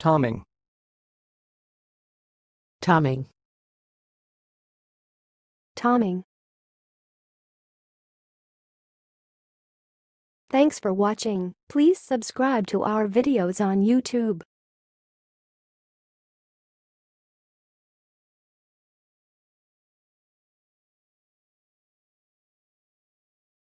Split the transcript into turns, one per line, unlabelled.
Tomming.
Tomming.
Tomming. Thanks for watching. Please subscribe to our videos on YouTube.